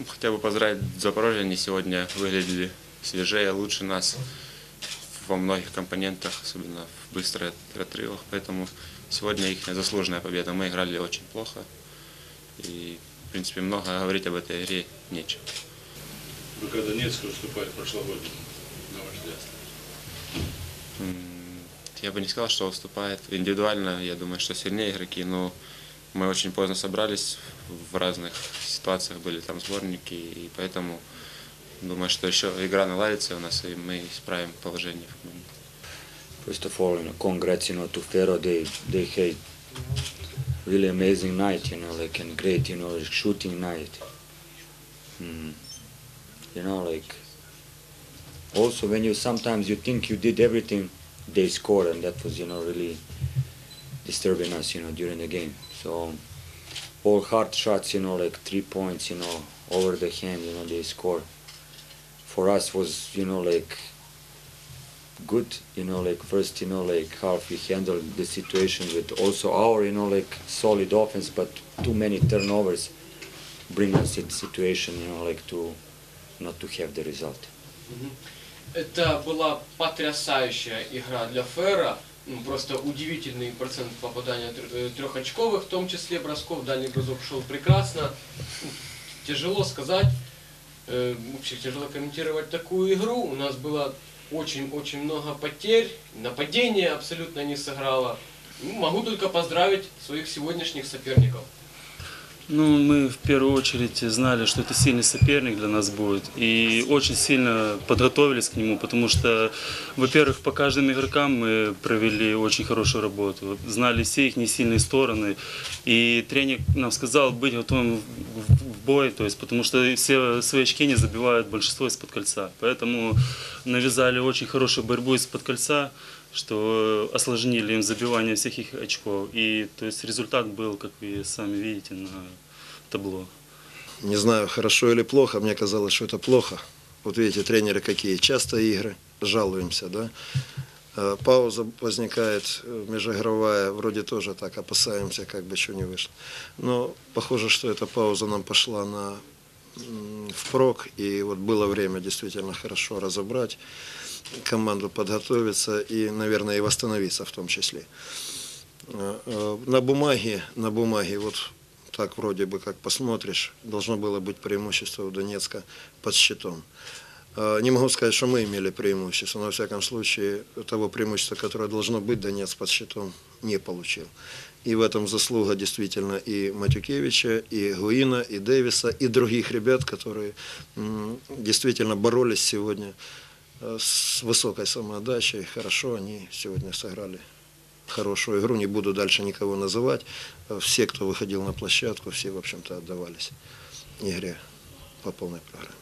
Ну, Хотел бы поздравить Запорожье, они сегодня выглядели свежее, лучше нас во многих компонентах, особенно в быстрых отрывах, поэтому сегодня их заслуженная победа. Мы играли очень плохо, и, в принципе, много говорить об этой игре нечего. ВК Донецк выступает прошлогодний, на ваш взгляд. Я бы не сказал, что уступает. Индивидуально, я думаю, что сильнее игроки, но мы очень поздно собрались, в разных ситуациях были там сборники, и поэтому думаю, что еще игра наладится у нас, и мы исправим положение. First of all, you know, congrats, you know, to Ferro. They they had really amazing night, you know, like and great, you know, shooting night. Mm. You know, like also when you sometimes you think you did everything, they score, and that was, you know, really disturbing us, you know, during the game. So all hard shots, you know, like three points, you know, over the hand, you know, they score. For us was, you know, like good, you know, like first, you know, like half we handled the situation with also our, you know, like solid offense, but too many turnovers bring us in situation, you know, like to not to have the result. Это была потрясающая игра для Ферра. Ну, Просто удивительный процент попадания э, трехочковых, в том числе бросков. Дальний бросок шел прекрасно. Тяжело сказать, э, вообще тяжело комментировать такую игру. У нас было очень-очень много потерь. Нападение абсолютно не сыграло. Ну, могу только поздравить своих сегодняшних соперников. Ну, мы в первую очередь знали, что это сильный соперник для нас будет. И очень сильно подготовились к нему, потому что, во-первых, по каждым игрокам мы провели очень хорошую работу. Знали все их несильные стороны. И тренер нам сказал быть готовым в- бой, то есть, потому что все свои очки не забивают большинство из-под кольца. Поэтому навязали очень хорошую борьбу из-под кольца что осложнили им забивание всех их очков. И то есть результат был, как вы сами видите, на табло. Не знаю, хорошо или плохо, мне казалось, что это плохо. Вот видите, тренеры какие, часто игры, жалуемся, да. Э, Пауза возникает э, межигровая, вроде тоже так опасаемся, как бы что не вышло. Но похоже, что эта пауза нам пошла на впрок, и вот было время действительно хорошо разобрать команду, подготовиться и, наверное, и восстановиться в том числе. Э, э, На бумаге, на бумаге, вот так вроде бы как посмотришь, должно было быть преимущество у Донецка под щитом. Э, Не могу сказать, что мы имели преимущество, но во всяком случае того преимущества, которое должно быть, Донецк под щитом не получил. И в этом заслуга действительно и Матюкевича, и Гуина, и Дэвиса, и других ребят, которые действительно боролись сегодня с высокой самоотдачей. Хорошо они сегодня сыграли хорошую игру, не буду дальше никого называть. Э, Все, кто выходил на площадку, все, в общем-то, отдавались игре по полной программе.